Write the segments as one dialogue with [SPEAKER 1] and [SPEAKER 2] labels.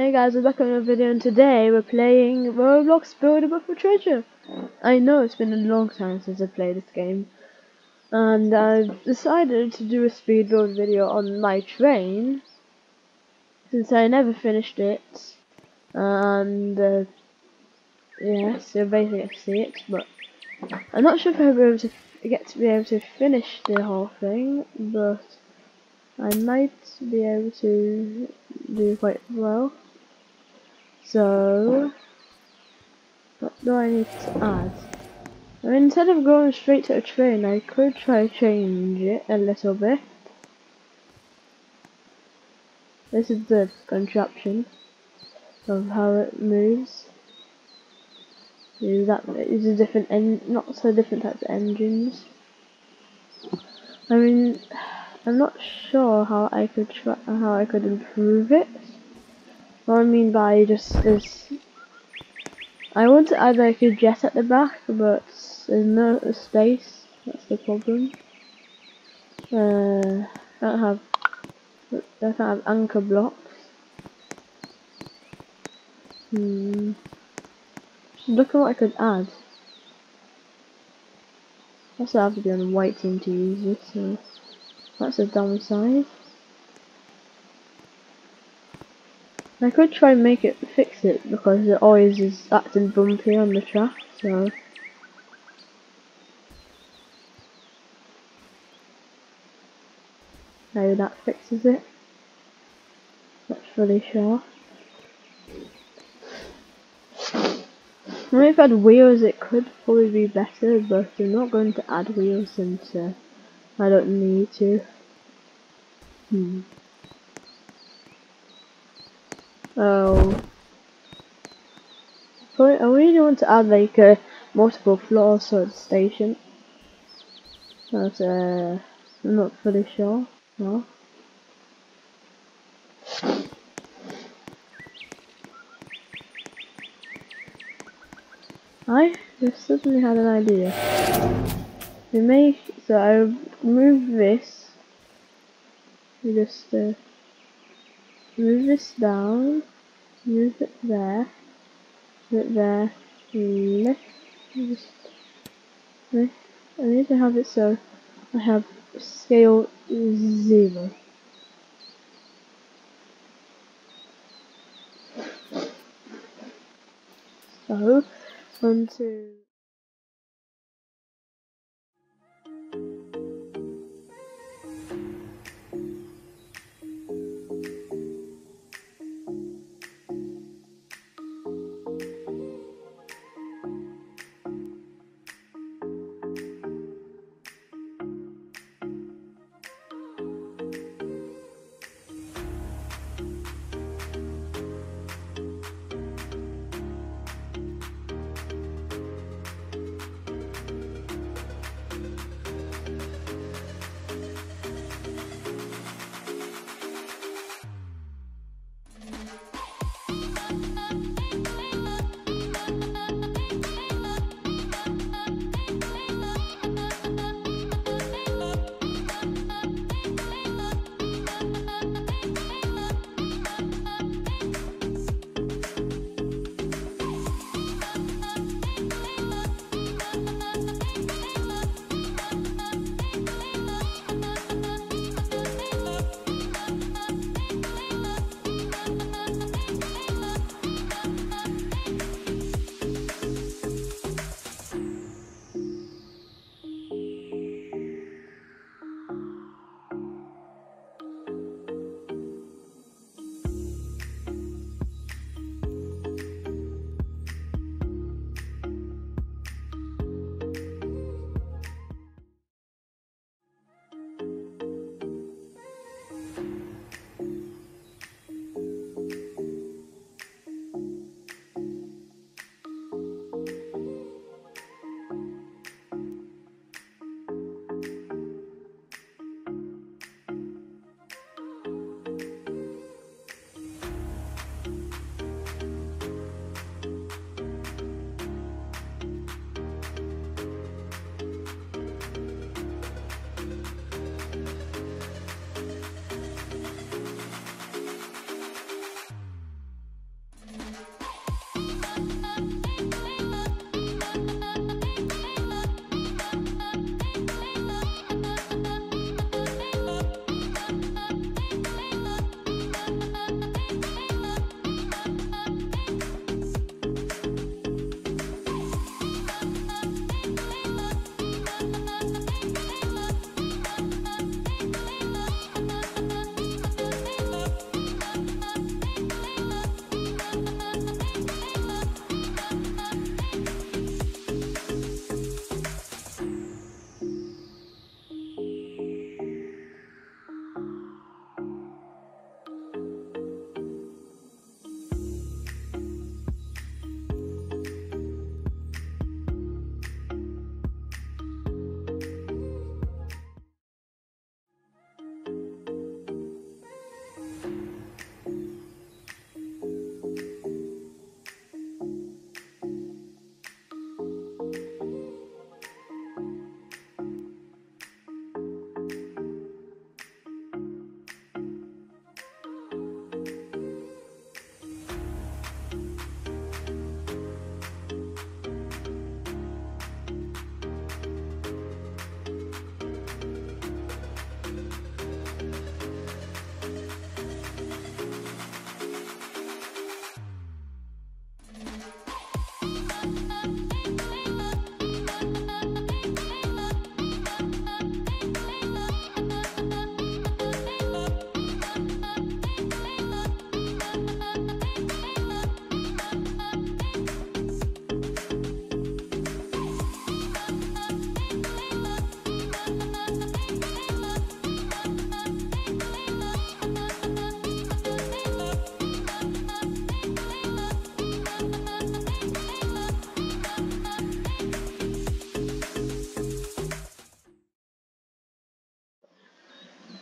[SPEAKER 1] Hey guys, we're back on another video and today we're playing Roblox Build a Boat for Treasure. I know it's been a long time since I played this game. And I've decided to do a speed build video on my train. Since I never finished it. And uh, yeah, so basically I see it, but I'm not sure if I'll be able to get to be able to finish the whole thing, but I might be able to do quite well. So, what do I need to add? Instead of going straight to a train, I could try to change it a little bit. This is the contraption of how it moves. Is that is a different and not so different types of engines. I mean, I'm not sure how I could try how I could improve it. What I mean by just is, I want to add like a jet at the back, but there's no space. That's the problem. Uh, I don't have. I don't have anchor blocks. Hmm. Look at what I could add. Also, I have to be on the white team to use this, so that's a downside. I could try and make it fix it because it always is acting bumpy on the track, so maybe that fixes it. Not fully sure. if I had wheels it could probably be better, but I'm not going to add wheels since I don't need to. Hmm. Oh. I really want to add like a multiple floor sort of station. But uh, I'm not fully sure. No. I just suddenly had an idea. We make so I move this. We just uh, move this down, move it there, move it there, lift, just lift. I need to have it so I have scale zero. So, one, two.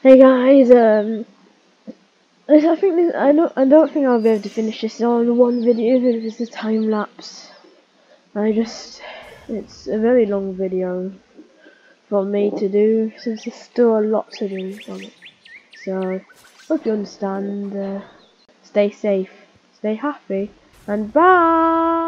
[SPEAKER 1] Hey guys, um, I think this, I don't I don't think I'll be able to finish this all in one video even if it's a time lapse. I just it's a very long video for me to do since there's still a lot to do on it. So hope you understand. Uh, stay safe, stay happy, and bye.